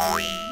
Good.